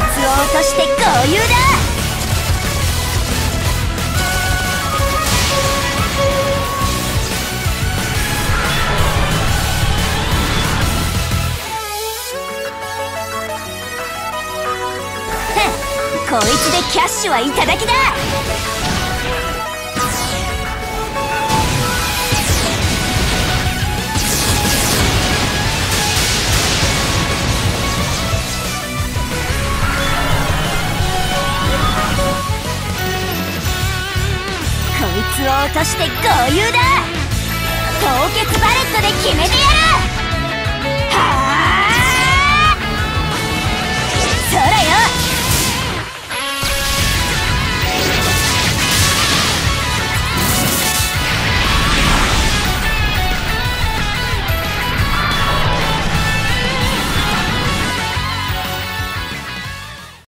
として合流だ。こいつでキャッシュはいただきだ。を落として豪遊だ凍結バレットで決めてやる